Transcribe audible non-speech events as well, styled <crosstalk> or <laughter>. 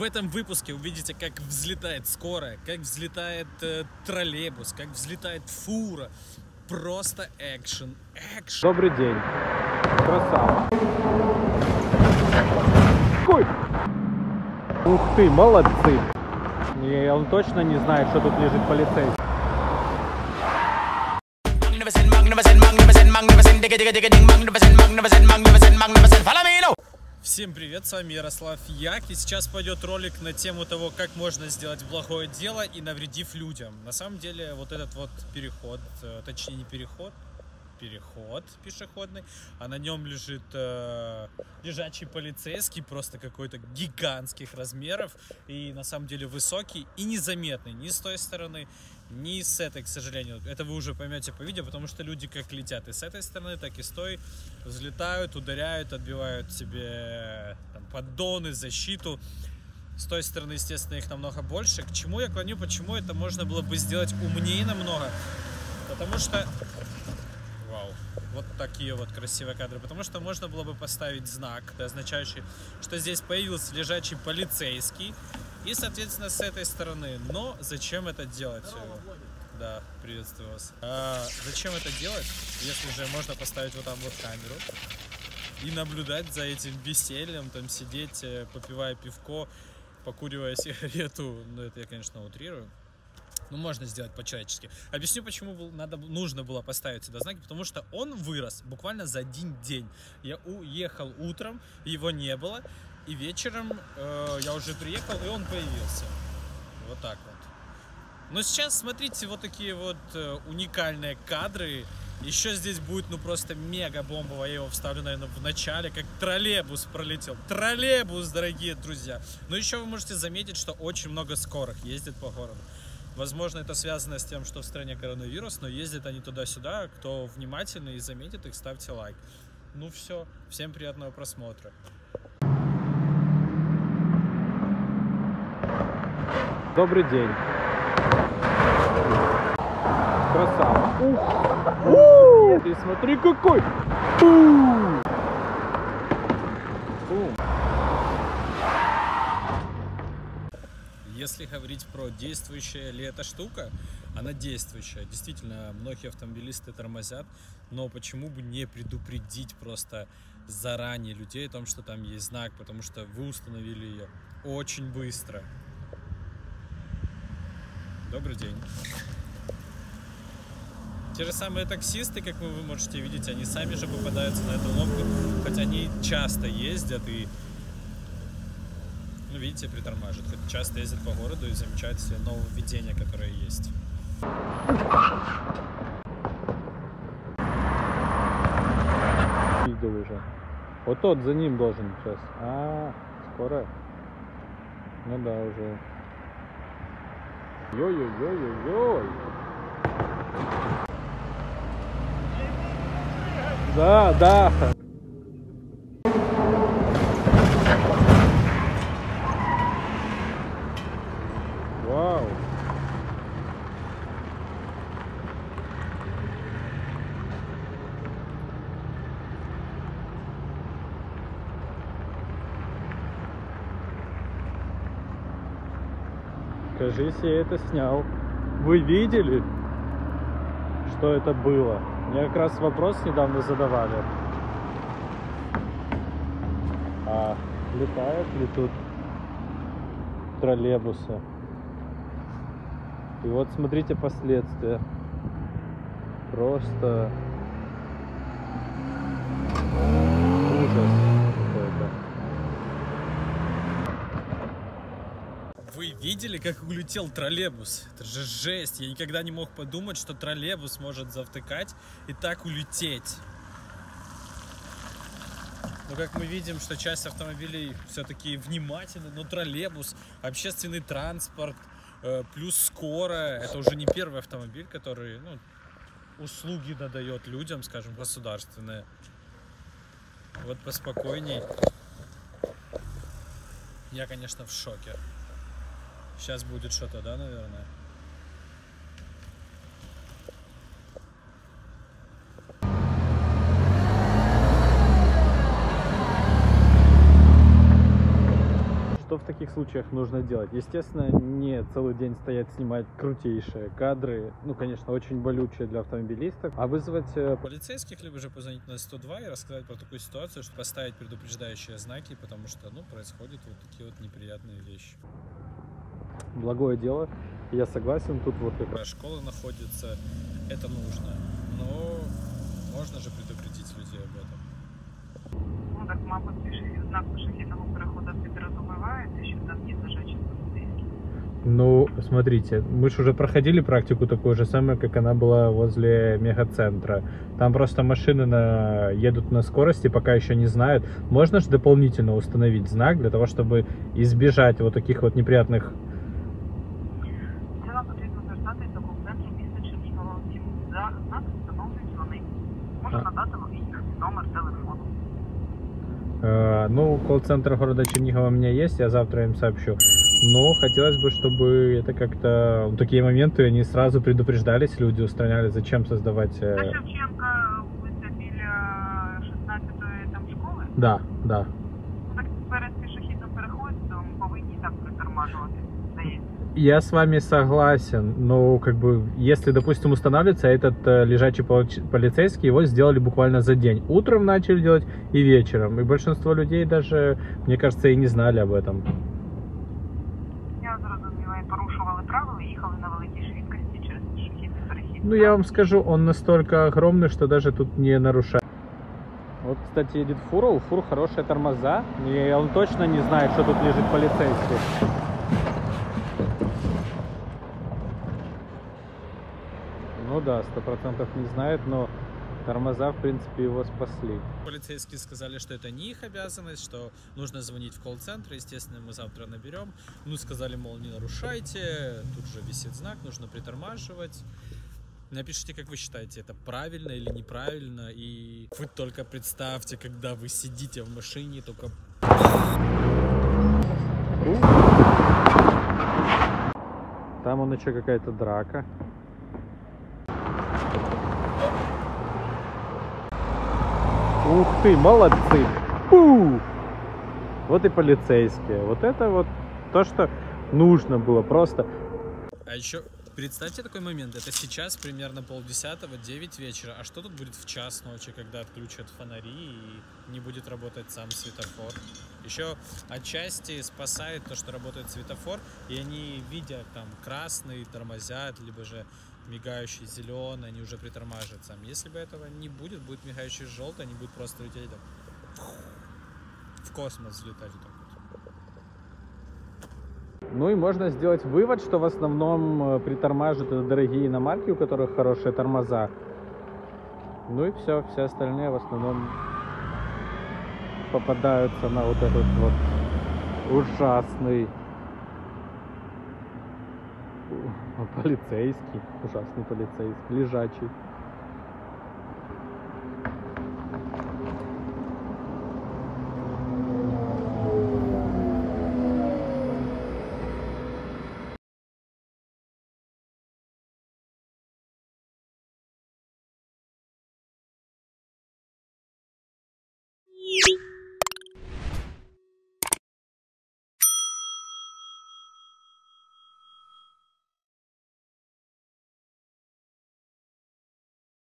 В этом выпуске увидите, как взлетает скорая, как взлетает э, троллейбус, как взлетает фура. Просто экшен, экшен. Добрый день. Красава. Ой! Ух ты, молодцы. И он точно не знает, что тут лежит полицейский. Magnificent, magnificent, magnificent, magnificent, digga, digga, digga, ding, magnificent, magnificent, magnificent, magnificent. Follow me now. Всем привет, с вами Ярослав Як, и сейчас пойдет ролик на тему того, как можно сделать благое дело и навредив людям. На самом деле, вот этот вот переход, э, точнее не переход, переход пешеходный, а на нем лежит э, лежачий полицейский, просто какой-то гигантских размеров, и на самом деле высокий и незаметный ни с той стороны, ни с этой, к сожалению. Это вы уже поймете по видео, потому что люди как летят и с этой стороны, так и с той, взлетают, ударяют, отбивают себе там, поддоны, защиту. С той стороны, естественно, их намного больше. К чему я клоню, почему это можно было бы сделать умнее намного? Потому что Вау. Вот такие вот красивые кадры. Потому что можно было бы поставить знак, означающий, что здесь появился лежачий полицейский. И, соответственно, с этой стороны. Но зачем это делать? Да, приветствую вас. А, зачем это делать, если же можно поставить вот там вот камеру и наблюдать за этим весельем, там сидеть, э, попивая пивко, покуривая <laughs> сигарету. Ну, это я, конечно, утрирую. Ну, можно сделать по-человечески. Объясню, почему надо, нужно было поставить сюда знаки. Потому что он вырос буквально за один день. Я уехал утром, его не было. И вечером э, я уже приехал, и он появился. Вот так вот. Но сейчас смотрите вот такие вот э, уникальные кадры. Еще здесь будет ну просто мега бомбово. Я его вставлю, наверное, в начале, как троллейбус пролетел. Троллейбус, дорогие друзья. Но еще вы можете заметить, что очень много скорых ездит по городу. Возможно, это связано с тем, что в стране коронавирус, но ездят они туда-сюда. Кто внимательный и заметит их, ставьте лайк. Ну все, всем приятного просмотра. Добрый день. Красава. Ух! У! Ты смотри какой! Бум! Если говорить про действующая ли эта штука, она действующая. Действительно, многие автомобилисты тормозят, но почему бы не предупредить просто заранее людей о том, что там есть знак, потому что вы установили ее очень быстро. Добрый день. Те же самые таксисты, как вы, можете видеть, они сами же попадаются на эту ломку, хотя они часто ездят и видите, притормаживают. Хоть часто ездят по городу и замечают все нововведения, которые есть. Видел уже. Вот тот за ним должен сейчас. А, скоро. Ну да, уже. Ой-ой-ой-ой-ой. Да, да. Вау. Кажись, я это снял. Вы видели, что это было? Мне как раз вопрос недавно задавали. А летают ли тут троллейбусы? И вот смотрите последствия. Просто ужас какой-то. Вы видели, как улетел троллейбус? Это же жесть. Я никогда не мог подумать, что троллейбус может завтыкать и так улететь. Но как мы видим, что часть автомобилей все-таки внимательны, но троллейбус, общественный транспорт, э, плюс скорая, это уже не первый автомобиль, который ну, услуги додает людям, скажем, государственные. Вот поспокойней. Я, конечно, в шоке. Сейчас будет что-то, да, наверное? Что в таких случаях нужно делать? Естественно, не целый день стоять снимать крутейшие кадры, ну, конечно, очень болючие для автомобилистов, а вызвать э, Полицейских, либо же позвонить на 102 и рассказать про такую ситуацию, чтобы поставить предупреждающие знаки, потому что, ну, происходят вот такие вот неприятные вещи благое дело. Я согласен, тут вот как Какая школа находится, это нужно. Но можно же предупредить людей об этом. Ну так, мабуть, пішохід- знак пішохідного переходу підрозумівається, що там є лежачі поліцейські. Ну, смотрите, мы же уже проходили практику такую же самую, как она была возле мегацентра. Там просто машины на... едут на скорости, пока еще не знают. Можно же дополнительно установить знак для того, чтобы избежать вот таких вот неприятных... за знак встановлюють вони. Можу А. надати вам їх номер телефону. э, ну, колл-центр города Чернигова у меня есть, я завтра им сообщу. Но хотелось бы, чтобы это как-то... в такие моменты они сразу предупреждались, люди устраняли, зачем создавать... э, На Шевченка вулиця біля 16-ї там школи. Да, да. Ну, Так перед пішохідним переходом повинні так притормажувати, здається. Я с вами согласен, но как бы, если, допустим, устанавливается этот э, лежачий полич- полицейский, его сделали буквально за день. Утром начали делать и вечером. И большинство людей даже, мне кажется, и не знали об этом. Я зрозуміла, і порушували правила і їхали на великій швидкості через пішохідний перехід. Ну, я вам скажу, он настолько огромный, что даже тут не нарушает. Вот, кстати, едет фура, у фур хорошие тормоза, и он точно не знает, что тут лежит полицейский. Ну да, сто процентов не знает, но тормоза, в принципе, его спасли. Полицейские сказали, что это не их обязанность, что нужно звонить в колл-центр, естественно, мы завтра наберем. Ну, сказали, мол, не нарушайте, тут же висит знак, нужно притормаживать. Напишите, как вы считаете, это правильно или неправильно. И вы только представьте, когда вы сидите в машине, только Там он еще какая-то драка. Ух ты, молодцы! Фу! Вот и полицейские. Вот это вот то, что нужно было. Просто А еще представьте такой момент. Это сейчас примерно полдесятого, 9 вечера. А что тут будет в час ночи, когда отключат фонари и не будет работать сам светофор? Еще отчасти спасает то, что работает светофор, и они видят там красный, тормозят, либо же мигающий зеленый, они уже притормаживают сами. Если бы этого не будет, будет мигающий желтый, они будут просто лететь так, в космос взлетать вот. Ну и можно сделать вывод, что в основном э, притормаживают это дорогие иномарки, у которых хорошие тормоза. Ну и все, все остальные в основном попадаются на вот этот вот ужасный полицейский, ужасный полицейский, лежачий.